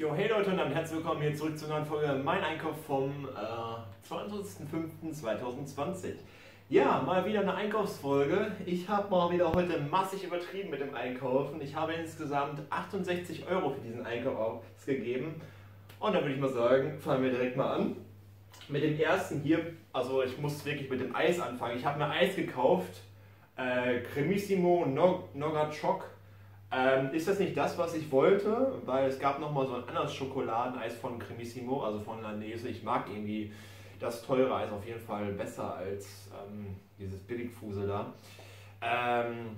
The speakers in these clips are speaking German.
Jo, hey Leute und dann herzlich willkommen hier zurück zu einer neuen Folge Mein Einkauf vom äh, 22.05.2020. Ja, mal wieder eine Einkaufsfolge. Ich habe mal wieder heute massig übertrieben mit dem Einkaufen. Ich habe insgesamt 68 Euro für diesen Einkauf ausgegeben. Und dann würde ich mal sagen, fangen wir direkt mal an. Mit dem ersten hier, also ich muss wirklich mit dem Eis anfangen. Ich habe mir Eis gekauft, äh, Cremissimo Nogachoc ähm, ist das nicht das, was ich wollte? Weil es gab nochmal so ein anderes Schokoladeneis von Cremissimo, also von Lanese. Ich mag irgendwie das teure Eis auf jeden Fall besser als ähm, dieses Billigfusel da. Ähm,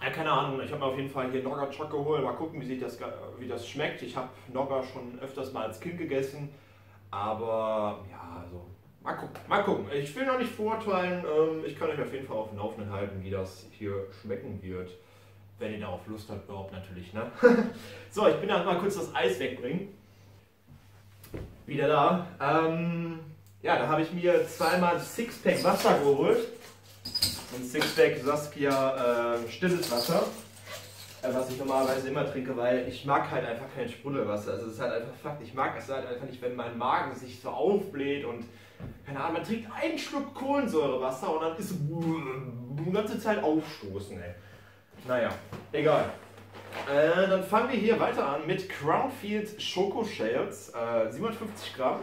ja, keine Ahnung, ich habe mir auf jeden Fall hier Nogger Choc geholt. Mal gucken, wie, sich das, wie das schmeckt. Ich habe Nogger schon öfters mal als Kind gegessen. Aber ja, also mal gucken. Mal gucken. Ich will noch nicht vorurteilen. Ähm, ich kann euch auf jeden Fall auf dem Laufenden halten, wie das hier schmecken wird. Wenn ihr darauf Lust habt, überhaupt natürlich. Ne? so, ich bin dann mal kurz das Eis wegbringen. Wieder da. Ähm, ja, da habe ich mir zweimal Sixpack Wasser geholt. Ein Sixpack Saskia äh, stilles Wasser. Äh, was ich normalerweise immer trinke, weil ich mag halt einfach kein Sprudelwasser. Also es ist halt einfach Fakt. Ich mag es halt einfach nicht, wenn mein Magen sich so aufbläht und keine Ahnung, man trinkt einen Schluck Kohlensäurewasser und dann ist die ganze Zeit aufstoßen, ey. Naja, egal. Äh, dann fangen wir hier weiter an mit Crownfield Schoko Shells, äh, 750 Gramm.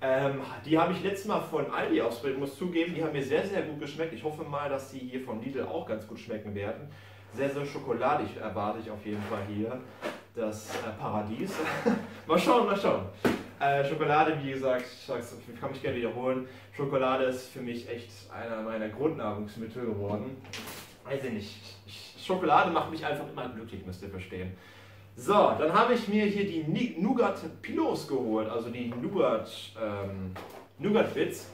Ähm, die habe ich letztes Mal von Aldi ausprobiert, muss zugeben, die haben mir sehr, sehr gut geschmeckt. Ich hoffe mal, dass die hier von Lidl auch ganz gut schmecken werden. Sehr, sehr schokoladig erwarte ich auf jeden Fall hier das äh, Paradies. mal schauen, mal schauen. Äh, Schokolade, wie gesagt, ich kann mich gerne wiederholen. Schokolade ist für mich echt einer meiner Grundnahrungsmittel geworden. Weiß ich nicht. Ich, Schokolade macht mich einfach immer glücklich, müsst ihr verstehen. So, dann habe ich mir hier die Nougat Pilos geholt, also die Nougat, ähm, Nougat Bits.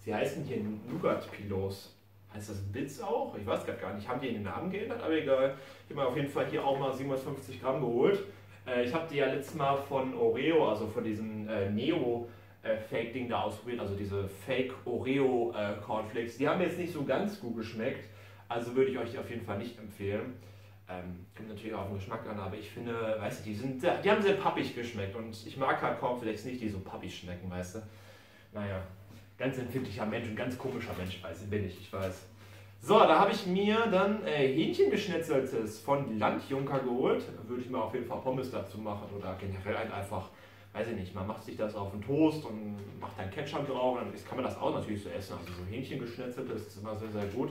Sie heißen hier Nougat Pilos. Heißt das Bits auch? Ich weiß gerade gar nicht. Haben die den Namen geändert? Aber egal. Ich habe mir auf jeden Fall hier auch mal 750 Gramm geholt. Äh, ich habe die ja letztes Mal von Oreo, also von diesem äh, Neo äh, Fake-Ding da ausprobiert, also diese Fake Oreo äh, Cornflakes. Die haben jetzt nicht so ganz gut geschmeckt. Also würde ich euch die auf jeden Fall nicht empfehlen. Ähm, kommt natürlich auch auf den Geschmack an, aber ich finde, weißt du, die, sind, die haben sehr pappig geschmeckt und ich mag halt Cornflakes nicht, die so pappig schmecken, weißt du. Naja, ganz empfindlicher Mensch und ganz komischer Mensch, weiß bin ich, ich weiß. So, da habe ich mir dann äh, Hähnchengeschnetzeltes von Landjunker geholt. Würde ich mir auf jeden Fall Pommes dazu machen oder generell halt einfach, weiß ich nicht, man macht sich das auf den Toast und macht dann Ketchup drauf und dann kann man das auch natürlich so essen. Also so Hähnchengeschnetzeltes ist immer sehr, sehr gut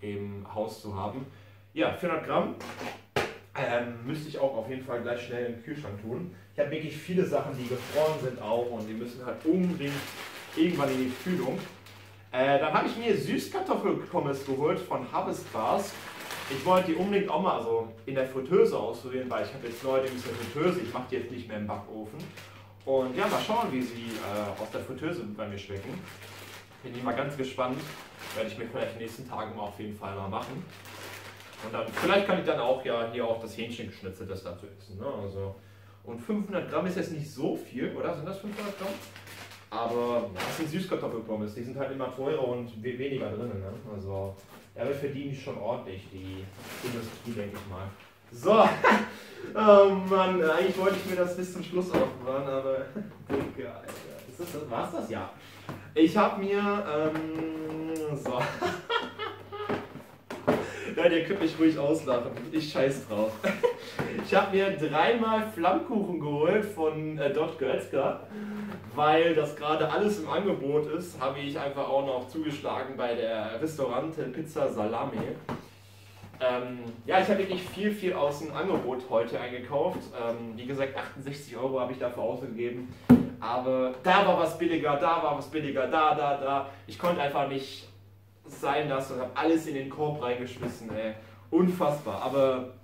im Haus zu haben. Ja, 400 Gramm. Ähm, müsste ich auch auf jeden Fall gleich schnell den Kühlschrank tun. Ich habe wirklich viele Sachen, die gefroren sind auch und die müssen halt unbedingt irgendwann in die Kühlung. Äh, dann habe ich mir Süßkartoffelpommes geholt von Harvest Bars. Ich wollte die unbedingt auch mal also in der Fritteuse ausprobieren, weil ich habe jetzt neuerdings eine Fritteuse, ich mache die jetzt nicht mehr im Backofen. Und ja, mal schauen, wie sie äh, aus der Fritteuse bei mir schmecken. Bin ich mal ganz gespannt. Werde ich mir vielleicht in den nächsten Tagen mal auf jeden Fall mal machen. Und dann, vielleicht kann ich dann auch ja hier auch das Hähnchen geschnitzelt das dazu essen. Ne? Also, und 500 Gramm ist jetzt nicht so viel, oder? Sind das 500 Gramm? Aber das sind Süßkartoffelpommes, die sind halt immer teurer und weniger drin. Ne? Also damit verdiene ich schon ordentlich die Industrie, denke ich mal. So, oh Mann, eigentlich wollte ich mir das bis zum Schluss aufbewahren, aber Digga, Alter. Ist das, war's das? Ja. Ich habe mir, ähm, so. Nein, ihr könnt mich ruhig auslachen. Ich scheiß drauf. Ich habe mir dreimal Flammkuchen geholt von äh, Dot Götzka, weil das gerade alles im Angebot ist, habe ich einfach auch noch zugeschlagen bei der Restaurante Pizza Salami. Ähm, ja, ich habe wirklich viel, viel aus dem Angebot heute eingekauft. Ähm, wie gesagt, 68 Euro habe ich dafür ausgegeben aber da war was billiger, da war was billiger, da, da, da. Ich konnte einfach nicht sein lassen und habe alles in den Korb reingeschmissen, ey. Unfassbar. Aber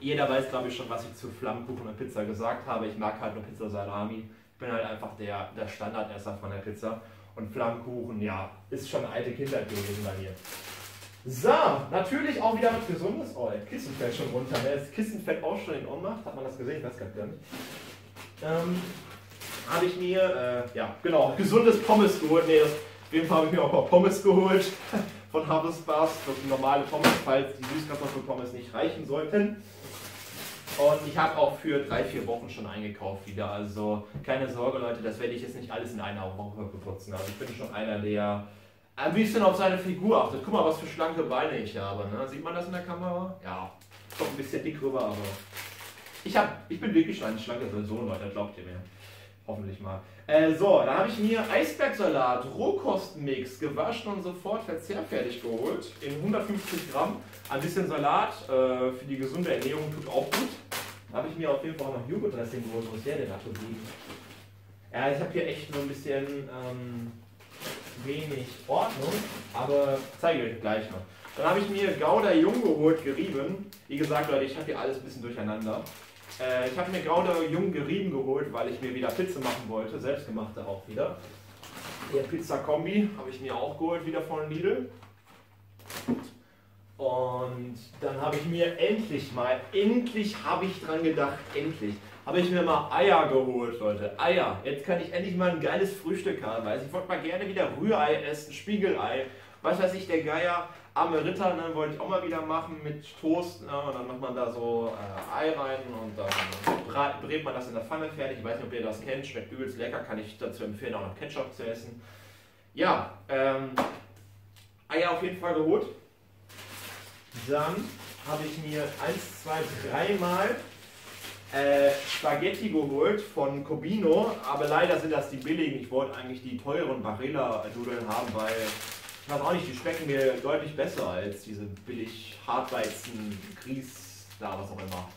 jeder weiß, glaube ich, schon, was ich zu Flammkuchen und Pizza gesagt habe. Ich mag halt nur Pizza Salami. Ich bin halt einfach der, der Standardesser von der Pizza. Und Flammkuchen, ja, ist schon alte Kindheit gewesen bei mir. So, natürlich auch wieder was Gesundes. Oh, der Kissen fällt schon runter. Das Kissen fällt auch schon in Ohnmacht. Hat man das gesehen? Ich weiß gar nicht. Ähm, habe ich mir, äh, ja, genau, gesundes Pommes geholt. Nee, das, auf jeden Fall habe ich mir auch ein paar Pommes geholt von Harvest Bars. Das sind normale Pommes, falls die Süßkartoffelpommes nicht reichen sollten. Und ich habe auch für drei, vier Wochen schon eingekauft wieder. Also keine Sorge, Leute, das werde ich jetzt nicht alles in einer Woche beputzen. Also ich bin schon einer, der ein bisschen auf seine Figur achtet. Guck mal, was für schlanke Beine ich habe. Ne? Sieht man das in der Kamera? Ja, kommt ein bisschen dick rüber, aber ich, hab, ich bin wirklich ein schlanker Person, Leute, glaubt ihr mir. Hoffentlich mal. Äh, so, da habe ich mir Eisbergsalat, Rohkostenmix, gewaschen und sofort verzehrfertig geholt. In 150 Gramm. Ein bisschen Salat äh, für die gesunde Ernährung tut auch gut. Da habe ich mir auf jeden Fall auch noch Joghurt-Dressing geholt. Wo ist der denn da geblieben? Ja, ich habe hier echt nur ein bisschen ähm, wenig Ordnung, aber zeige ich euch gleich noch. Dann habe ich mir Gouda Jung geholt, gerieben. Wie gesagt, Leute, ich habe hier alles ein bisschen durcheinander. Äh, ich habe mir Gouda Jung gerieben geholt, weil ich mir wieder Pizza machen wollte, selbstgemachte auch wieder. Der Pizza Kombi habe ich mir auch geholt, wieder von Lidl. Und dann habe ich mir endlich mal, endlich habe ich dran gedacht, endlich, habe ich mir mal Eier geholt, Leute. Eier. Jetzt kann ich endlich mal ein geiles Frühstück haben. Also ich wollte mal gerne wieder Rührei essen, Spiegelei. Was weiß ich, der Geier arme Ritter, ne, wollte ich auch mal wieder machen mit Toast. Ne, und dann macht man da so äh, Ei rein und dann brät man das in der Pfanne fertig. Ich weiß nicht, ob ihr das kennt, schmeckt übelst lecker, kann ich dazu empfehlen, auch noch Ketchup zu essen. Ja, ähm, Eier auf jeden Fall geholt. Dann habe ich mir 1, 2, 3 Mal äh, Spaghetti geholt von Cobino, aber leider sind das die billigen. Ich wollte eigentlich die teuren Barilla-Nudeln haben, weil ich weiß auch nicht, die schmecken mir deutlich besser als diese billig Hartweizen, Grieß, da was auch immer.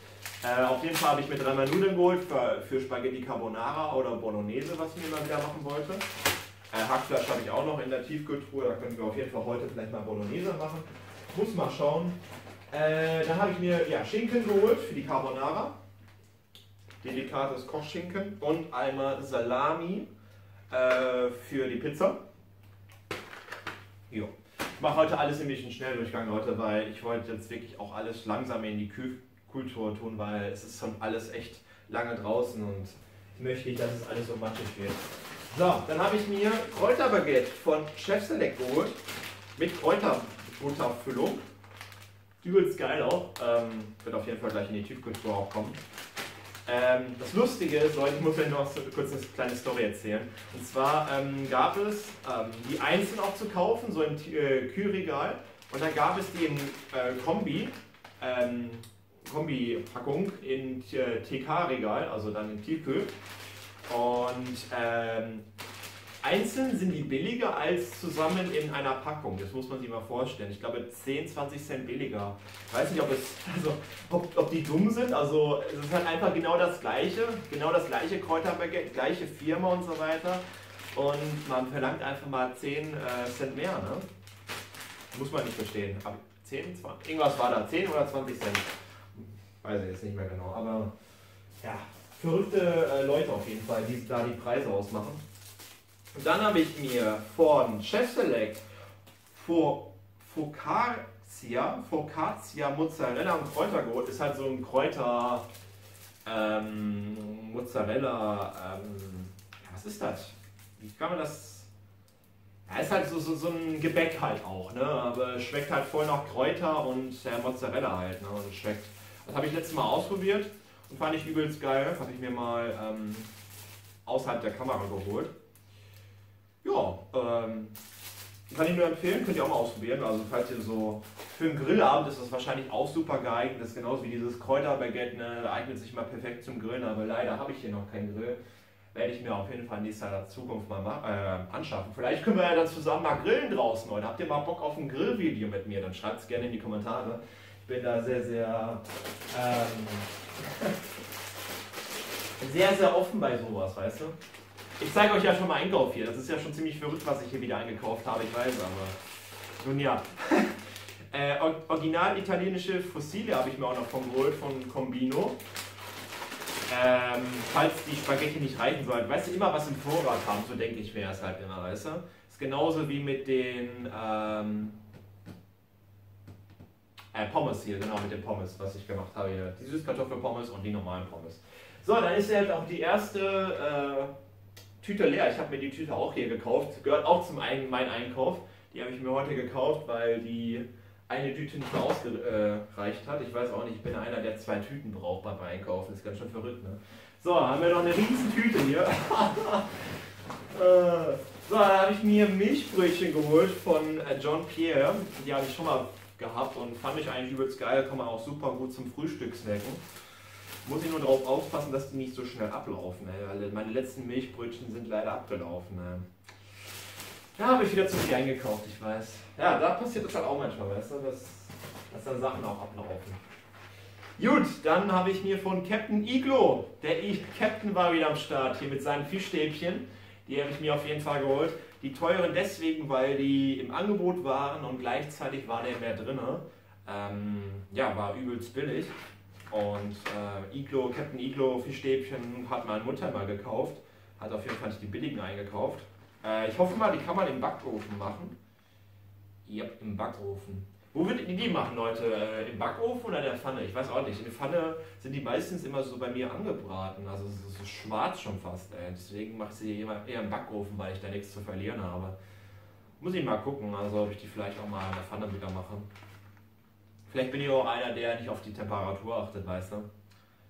Äh, auf jeden Fall habe ich mir dreimal Nudeln geholt für, für Spaghetti Carbonara oder Bolognese, was ich mir mal wieder machen wollte. Äh, Hackfleisch habe ich auch noch in der Tiefkühltruhe, da können wir auf jeden Fall heute vielleicht mal Bolognese machen. Muss mal schauen. Äh, dann habe ich mir ja, Schinken geholt für die Carbonara. Delikates Kochschinken und einmal Salami äh, für die Pizza. Jo. Ich mache heute alles nämlich einen Schnelldurchgang, Leute, weil ich wollte jetzt wirklich auch alles langsam in die Kultur tun, weil es ist schon alles echt lange draußen und ich möchte nicht, dass es alles so matschig wird. So, dann habe ich mir Kräuterbaguette von Chef Select geholt mit Kräuterbutterfüllung. Übelst geil auch. Ähm, wird auf jeden Fall gleich in die Tiefkultur auch kommen. Ähm, das Lustige ist, Leute, ich muss euch noch kurz eine kleine Story erzählen. Und zwar ähm, gab es ähm, die einzeln auch zu kaufen, so im äh, Kühlregal. Und dann gab es die in äh, Kombi, ähm, Kombi-Packung in äh, TK-Regal, also dann in Tiefkühl. Und ähm, Einzeln sind die billiger als zusammen in einer Packung. Das muss man sich mal vorstellen. Ich glaube 10, 20 Cent billiger. Ich weiß nicht, ob, es, also, ob, ob die dumm sind. Also es ist halt einfach genau das gleiche. Genau das gleiche Kräuterbaguette, gleiche Firma und so weiter. Und man verlangt einfach mal 10 äh, Cent mehr. Ne? Muss man nicht verstehen. Aber 10, 20, irgendwas war da. 10 oder 20 Cent. Weiß ich jetzt nicht mehr genau. Aber ja, verrückte äh, Leute auf jeden Fall, die da die Preise ausmachen. Dann habe ich mir von Chef Select Focaccia, Focaccia Mozzarella und Kräuter geholt. Ist halt so ein Kräuter ähm, Mozzarella. Ähm, was ist das? Wie kann man das? Ja, ist halt so, so, so ein Gebäck halt auch, ne? Aber schmeckt halt voll nach Kräuter und ja, Mozzarella halt, ne? Und schmeckt. Das habe ich letztes Mal ausprobiert und fand ich übelst geil. Habe ich mir mal ähm, außerhalb der Kamera geholt. Ja, ähm, kann ich nur empfehlen, könnt ihr auch mal ausprobieren. Also falls ihr so für einen Grillabend ist das wahrscheinlich auch super geeignet. Das ist genauso wie dieses Kräuterbaguette, ne, eignet sich mal perfekt zum Grillen, aber leider habe ich hier noch keinen Grill. Werde ich mir auf jeden Fall in nächster Zukunft mal äh, anschaffen. Vielleicht können wir ja dann zusammen mal grillen draußen, Leute. Habt ihr mal Bock auf ein Grillvideo mit mir? Dann schreibt es gerne in die Kommentare. Ich bin da sehr, sehr, ähm, sehr, sehr offen bei sowas, weißt du? Ich zeige euch ja schon mal Einkauf hier. Das ist ja schon ziemlich verrückt, was ich hier wieder eingekauft habe, ich weiß, aber nun ja. äh, original italienische Fossile habe ich mir auch noch von geholt, von Combino. Ähm, falls die Spaghetti nicht reichen sollten. Weißt du, immer was im Vorrat haben, so denke ich, wäre es halt immer, weißt du? Ist genauso wie mit den ähm, äh, Pommes hier, genau, mit den Pommes, was ich gemacht habe hier. Die Süßkartoffelpommes und die normalen Pommes. So, dann ist ja halt auch die erste äh, Tüte leer. Ich habe mir die Tüte auch hier gekauft. Gehört auch zum einen mein Einkauf. Die habe ich mir heute gekauft, weil die eine Tüte nicht mehr ausgereicht hat. Ich weiß auch nicht, ich bin einer, der zwei Tüten braucht beim Einkaufen. Das ist ganz schön verrückt, ne? So, haben wir noch eine riesen Tüte hier. Äh, so, da habe ich mir Milchbrötchen geholt von äh, John Pierre. Die habe ich schon mal gehabt und fand ich eigentlich übelst geil. Kann man auch super gut zum Frühstück snacken. Muss ich nur darauf aufpassen, dass die nicht so schnell ablaufen, ey, weil meine letzten Milchbrötchen sind leider abgelaufen. Ey. Da habe ich wieder zu viel eingekauft, ich weiß. Ja, da passiert das halt auch manchmal, weißt du, dass, dass dann Sachen auch ablaufen. Gut, dann habe ich mir von Captain Iglo, der I Captain war wieder am Start hier mit seinen Fischstäbchen. Die habe ich mir auf jeden Fall geholt. Die teuren deswegen, weil die im Angebot waren und gleichzeitig war der mehr drin. Ähm, ja, war übelst billig. Und äh, Iglo, Captain Iglo Fischstäbchen hat meine Mutter mal gekauft. Hat auf jeden Fall nicht die billigen eingekauft. Äh, ich hoffe mal, die kann man im Backofen machen. Ja, im Backofen. Wo würdet ihr die machen, Leute? Äh, Im Backofen oder in der Pfanne? Ich weiß auch nicht. In der Pfanne sind die meistens immer so bei mir angebraten. Also es ist so schwarz schon fast. Ey. Deswegen mache ich sie immer eher im Backofen, weil ich da nichts zu verlieren habe. Muss ich mal gucken, also ob ich die vielleicht auch mal in der Pfanne wieder mache. Vielleicht bin ich auch einer, der nicht auf die Temperatur achtet, weißt du?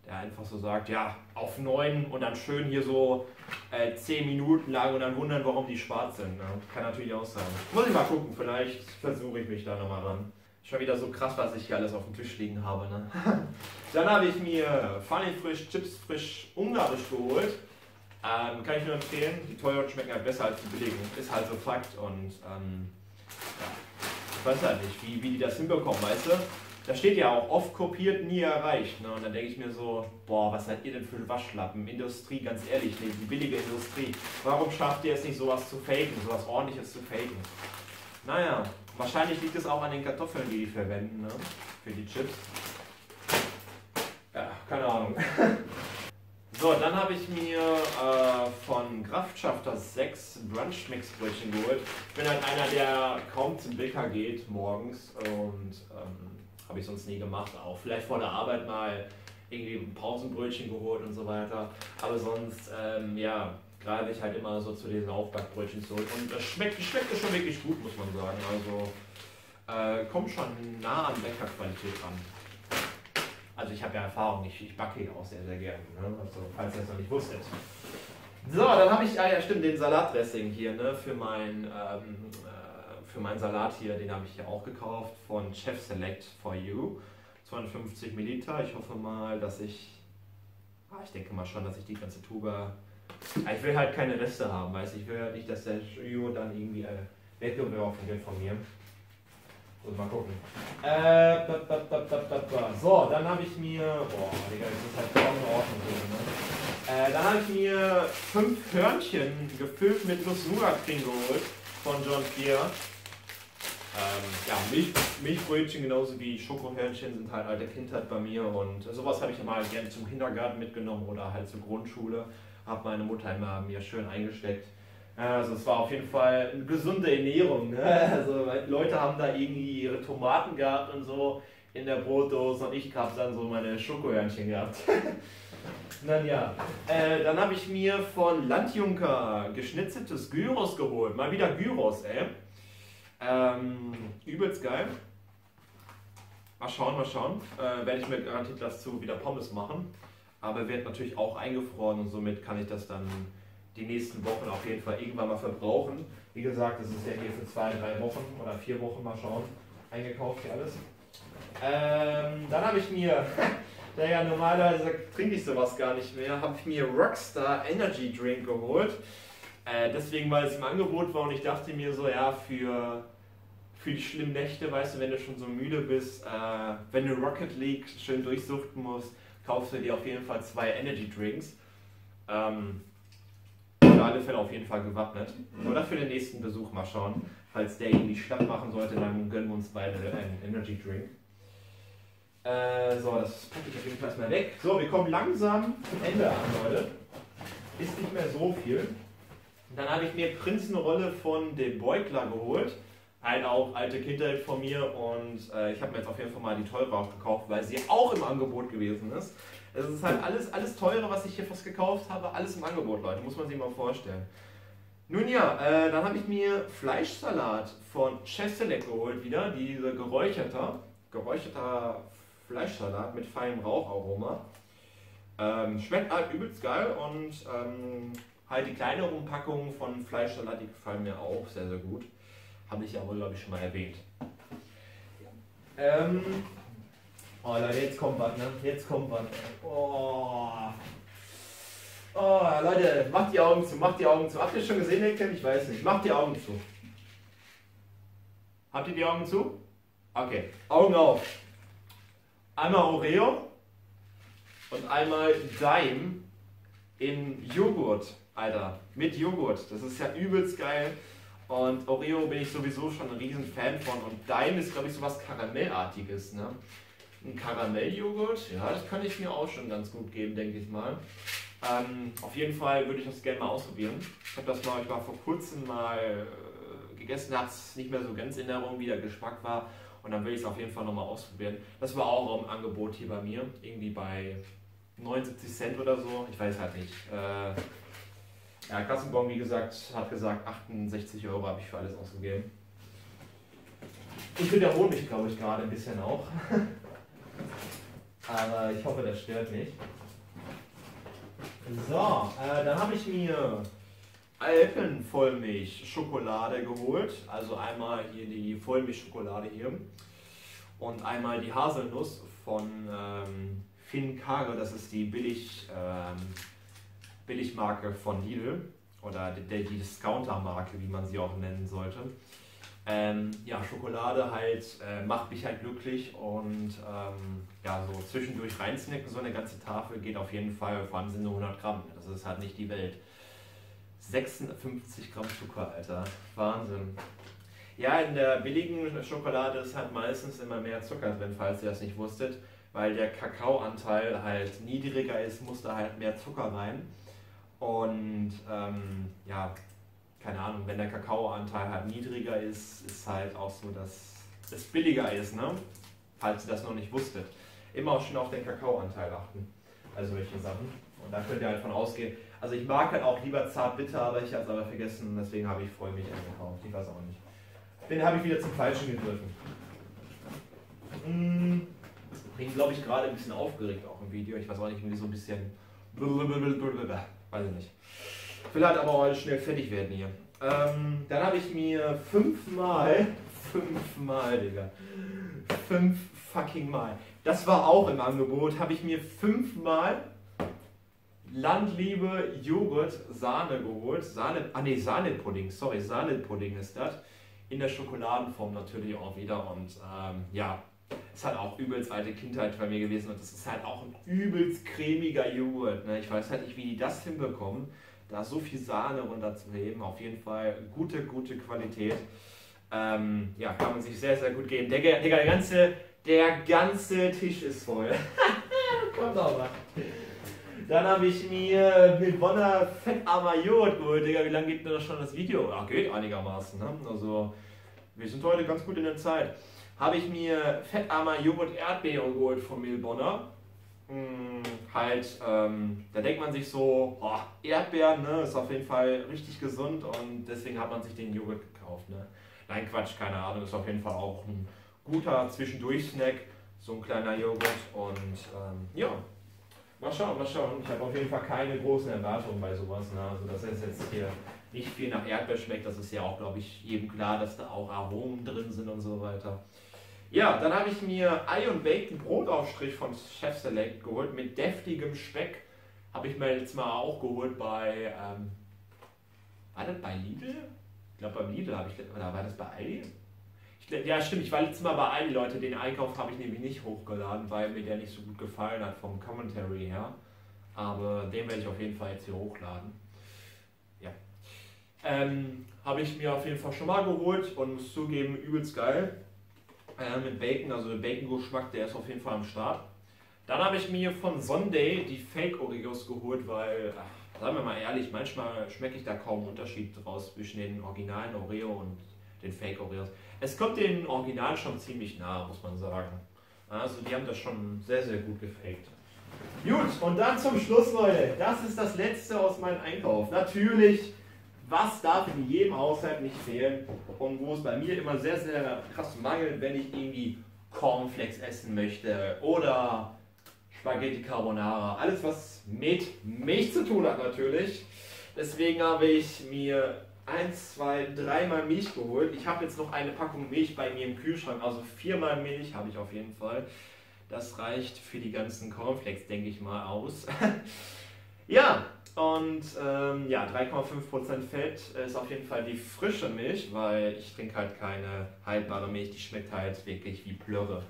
der einfach so sagt, ja, auf 9 und dann schön hier so äh, 10 Minuten lang und dann wundern, warum die schwarz sind. Ne? Kann natürlich auch sein. Muss ich mal gucken, vielleicht versuche ich mich da nochmal ran. Schon wieder so krass, was ich hier alles auf dem Tisch liegen habe. Ne? dann habe ich mir Funny Frisch, Chips Frisch Ungarisch geholt. Ähm, kann ich nur empfehlen. Die teuren schmecken halt besser als die billigen. Ist halt so Fakt. Und ähm, ja, ich weiß halt nicht, wie, wie die das hinbekommen, weißt du? Da steht ja auch, oft kopiert, nie erreicht. Ne? Und dann denke ich mir so, boah, was seid ihr denn für Waschlappen? Industrie, ganz ehrlich, die billige Industrie. Warum schafft ihr es nicht, sowas zu faken, sowas ordentliches zu faken? Naja, wahrscheinlich liegt es auch an den Kartoffeln, die die verwenden, ne? Für die Chips. Ja, keine Ahnung. So, dann habe ich mir äh, von Kraftschafter 6 Brunch Mix Brötchen geholt. Ich bin halt einer, der kaum zum Bäcker geht morgens und ähm, habe ich sonst nie gemacht. Auch vielleicht vor der Arbeit mal irgendwie ein Pausenbrötchen geholt und so weiter. Aber sonst, ähm, ja, greife ich halt immer so zu diesen Aufbackbrötchen zurück. Und das schmeckt, schmeckt schon wirklich gut, muss man sagen. Also äh, kommt schon nah an Bäckerqualität ran. Also ich habe ja Erfahrung, ich, ich backe auch sehr, sehr gerne. Ne? Also, falls ihr es noch nicht wusstet. So, dann habe ich, ah ja stimmt, den Salatdressing hier ne, für mein ähm, für meinen Salat hier, den habe ich hier auch gekauft von Chef Select for You. 250 Milliliter. Ich hoffe mal, dass ich. Ah, ich denke mal schon, dass ich die ganze Tube. Ah, ich will halt keine Reste haben, weiß ich will halt nicht, dass der Shio dann irgendwie äh, weggeworfen wird von mir. Und mal gucken. Äh, ba, ba, ba, so, dann habe ich mir. Boah, Digga, das ist halt kaum in Ordnung. Ne? Äh, dann habe ich mir fünf Hörnchen gefüllt mit Nuss-Nougat-Creme geholt von John Pierre. Ähm, ja, Milch, Milchbrötchen genauso wie Schokohörnchen sind halt alte Kindheit bei mir und sowas habe ich mal gerne zum Kindergarten mitgenommen oder halt zur Grundschule. Habe meine Mutter immer mir schön eingesteckt. Also es war auf jeden Fall eine gesunde Ernährung. Ne? Also Leute haben da irgendwie ihre Tomaten gehabt und so in der Brotdose und ich habe dann so meine Schokohörnchen gehabt. Dann ja. Äh, dann habe ich mir von Landjunker geschnitzeltes Gyros geholt. Mal wieder Gyros, ey. Ähm, übelst geil. Mal schauen, mal schauen. Äh, werde ich mir garantiert dazu wieder Pommes machen. Aber wird natürlich auch eingefroren und somit kann ich das dann die nächsten Wochen auf jeden Fall irgendwann mal verbrauchen. Wie gesagt, das ist ja hier für zwei, drei Wochen oder vier Wochen mal schauen. Eingekauft hier alles. Ähm, dann habe ich mir, da ja normalerweise trinke ich sowas gar nicht mehr, habe ich mir Rockstar Energy Drink geholt. Äh, deswegen, weil es im Angebot war und ich dachte mir so, ja, für für die schlimmen Nächte, weißt du, wenn du schon so müde bist, äh, wenn du Rocket League schön durchsuchten musst, kaufst du dir auf jeden Fall zwei Energy Drinks. Ähm, für alle Fälle auf jeden Fall gewappnet. Oder für den nächsten Besuch mal schauen. Falls der irgendwie Stadt machen sollte, dann gönnen wir uns beide einen Energy Drink. Äh, so, das packe ich auf jeden Fall erstmal weg. So, wir kommen langsam zum Ende an, Leute. Ist nicht mehr so viel. Dann habe ich mir Prinzenrolle von dem Beugler geholt halt auch alte Kindheit von mir und äh, ich habe mir jetzt auf jeden Fall mal die teure auch gekauft, weil sie auch im Angebot gewesen ist. Es ist halt alles, alles teure, was ich hier fast gekauft habe, alles im Angebot, Leute, muss man sich mal vorstellen. Nun ja, äh, dann habe ich mir Fleischsalat von Chef Select geholt wieder, diese geräucherter, geräucherter Fleischsalat mit feinem Raucharoma. Ähm, schmeckt halt übelst geil und ähm, halt die kleineren Packungen von Fleischsalat, die gefallen mir auch sehr, sehr gut. Habe ich ja wohl, glaube ich, schon mal erwähnt. Ähm, oh Leute, jetzt kommt was, ne? Jetzt kommt was. Oh. Oh, Leute, macht die Augen zu, macht die Augen zu. Habt ihr schon gesehen, Heckel? Ich weiß nicht. Macht die Augen zu. Habt ihr die Augen zu? Okay, Augen auf. Einmal Oreo und einmal Dime in Joghurt, Alter. Mit Joghurt. Das ist ja übelst geil. Und Oreo bin ich sowieso schon ein riesen Fan von. Und Dime ist, glaube ich, so was Karamellartiges. Ne? Ein Karamelljoghurt, ja, das kann ich mir auch schon ganz gut geben, denke ich mal. Ähm, auf jeden Fall würde ich das gerne mal ausprobieren. Ich habe das, glaube ich, mal vor kurzem mal äh, gegessen, habe es nicht mehr so ganz in Erinnerung, wie der Geschmack war. Und dann will ich es auf jeden Fall nochmal ausprobieren. Das war auch im Angebot hier bei mir, irgendwie bei 79 Cent oder so. Ich weiß halt nicht. Äh, ja, Kassenbon, wie gesagt, hat gesagt, 68 Euro habe ich für alles ausgegeben. Ich wiederhole mich, glaube ich, gerade ein bisschen auch. Aber ich hoffe, das stört nicht. So, äh, dann habe ich mir Alpenvollmilch-Schokolade geholt. Also einmal hier die Vollmilchschokolade hier und einmal die Haselnuss von ähm, Fincare. Das ist die Billig, ähm, Billigmarke von Lidl oder die, die Discounter-Marke, wie man sie auch nennen sollte. Ähm, ja, Schokolade halt äh, macht mich halt glücklich und ähm, ja, so zwischendurch reinsnacken, so eine ganze Tafel geht auf jeden Fall, vor allem sind nur 100 Gramm, das ist halt nicht die Welt. 56 Gramm Zucker, Alter, Wahnsinn. Ja, in der billigen Schokolade ist halt meistens immer mehr Zucker drin, falls ihr das nicht wusstet, weil der Kakaoanteil halt niedriger ist, muss da halt mehr Zucker rein. Und ähm, ja, keine Ahnung, wenn der Kakaoanteil halt niedriger ist, ist halt auch so, dass es billiger ist, ne? Falls ihr das noch nicht wusstet. Immer auch schon auf den Kakaoanteil achten. Also solche Sachen. Und da könnt ihr halt von ausgehen. Also ich mag halt auch lieber zart bitter, aber ich habe es aber vergessen, deswegen habe ich Vollmilch eingekauft. Ich weiß auch nicht. Den habe ich wieder zum Falschen gegriffen. Hm, bin, glaube ich, gerade ein bisschen aufgeregt auch im Video. Ich weiß auch nicht, irgendwie so ein bisschen. Weiß ich nicht. Ich will halt aber heute schnell fertig werden hier. Ähm, dann habe ich mir fünfmal, fünfmal, Digga, fünf fucking Mal. Das war auch im Angebot, habe ich mir fünfmal Landliebe Joghurt Sahne geholt. Sahne, ah ne, Sahnepudding, sorry, Sahnepudding ist das. In der Schokoladenform natürlich auch wieder und ähm, ja, es hat auch übelst alte Kindheit bei mir gewesen und es ist halt auch ein übelst cremiger Joghurt. Ne? Ich weiß halt nicht, wie die das hinbekommen da so viel Sahne runterzuheben. Auf jeden Fall gute, gute Qualität. Ähm, ja, kann man sich sehr, sehr gut geben. Digga, Digga der, ganze, der ganze Tisch ist voll. Kommt auch mal. Dann habe ich mir mit Bonner fettarmer Joghurt geholt. Digga, wie lange geht denn das schon das Video? Ja, geht einigermaßen. Ne? Also, wir sind heute ganz gut in der Zeit. Habe ich mir fettarmer Joghurt Erdbeere geholt von Milbonner mh, hm, halt, ähm, da denkt man sich so, oh, Erdbeeren, ne, ist auf jeden Fall richtig gesund und deswegen hat man sich den Joghurt gekauft. Ne? Nein, Quatsch, keine Ahnung, ist auf jeden Fall auch ein guter Zwischendurch-Snack, so ein kleiner Joghurt und ähm, ja, mal schauen, mal schauen. Ich habe auf jeden Fall keine großen Erwartungen bei sowas. Ne? Also, dass es jetzt hier nicht viel nach Erdbeer schmeckt, das ist ja auch, glaube ich, jedem klar, dass da auch Aromen drin sind und so weiter. Ja, dann habe ich mir Ei und Bacon Brotaufstrich von Chef Select geholt mit deftigem Speck. Habe ich mir jetzt mal auch geholt bei, ähm, war das bei Lidl? Ich glaube beim Lidl habe ich, oder war das bei Aldi? Ich, ja, stimmt, ich war letztes Mal bei Aldi, Leute. Den Einkauf habe ich nämlich nicht hochgeladen, weil mir der nicht so gut gefallen hat vom Commentary her. Aber den werde ich auf jeden Fall jetzt hier hochladen. Ja. Ähm, habe ich mir auf jeden Fall schon mal geholt und muss zugeben, übelst geil äh, mit Bacon, also der Bacon-Geschmack, der ist auf jeden Fall am Start. Dann habe ich mir von Sunday die Fake Oreos geholt, weil, ach, sagen wir mal ehrlich, manchmal schmecke ich da kaum Unterschied draus zwischen den originalen Oreo und den Fake Oreos. Es kommt den Original schon ziemlich nah, muss man sagen. Also die haben das schon sehr, sehr gut gefaked. Gut, und dann zum Schluss, Leute. Das ist das letzte aus meinem Einkauf. Natürlich was darf in jedem Haushalt nicht fehlen und wo es bei mir immer sehr, sehr krass mangelt, wenn ich irgendwie Cornflakes essen möchte oder Spaghetti Carbonara. Alles, was mit Milch zu tun hat natürlich. Deswegen habe ich mir eins, zwei, dreimal Milch geholt. Ich habe jetzt noch eine Packung Milch bei mir im Kühlschrank, also viermal Milch habe ich auf jeden Fall. Das reicht für die ganzen Cornflakes, denke ich mal, aus. ja, und ähm, ja, 3,5% Fett ist auf jeden Fall die frische Milch, weil ich trinke halt keine haltbare Milch, die schmeckt halt wirklich wie Plörre.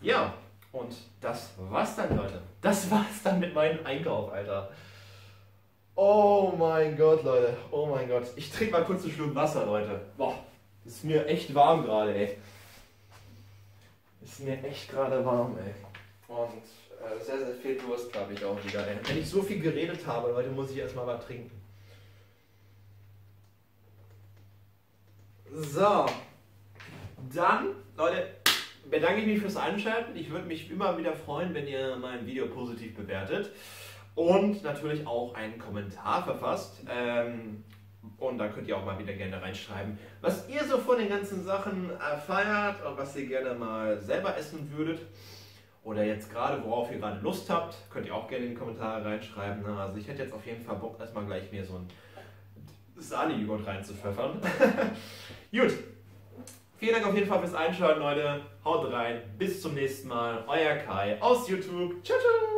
Ja, und das war's dann, Leute. Das war's dann mit meinem Einkauf, Alter. Oh mein Gott, Leute. Oh mein Gott. Ich trinke mal kurz einen Schluck Wasser, Leute. Boah, ist mir echt warm gerade, ey. Ist mir echt gerade warm, ey. Und sehr, sehr viel Durst habe ich auch wieder, ey. Wenn ich so viel geredet habe, Leute, muss ich erstmal was trinken. So. Dann, Leute, bedanke ich mich fürs Einschalten. Ich würde mich immer wieder freuen, wenn ihr mein Video positiv bewertet und natürlich auch einen Kommentar verfasst. Ähm, und da könnt ihr auch mal wieder gerne reinschreiben, was ihr so von den ganzen Sachen feiert und was ihr gerne mal selber essen würdet. Oder jetzt gerade, worauf ihr gerade Lust habt, könnt ihr auch gerne in die Kommentare reinschreiben. Ne? Also ich hätte jetzt auf jeden Fall Bock, erstmal gleich mir so ein Sahne-Joghurt reinzupfeffern. Gut. Vielen Dank auf jeden Fall fürs Einschalten, Leute. Haut rein. Bis zum nächsten Mal. Euer Kai aus YouTube. Ciao, ciao.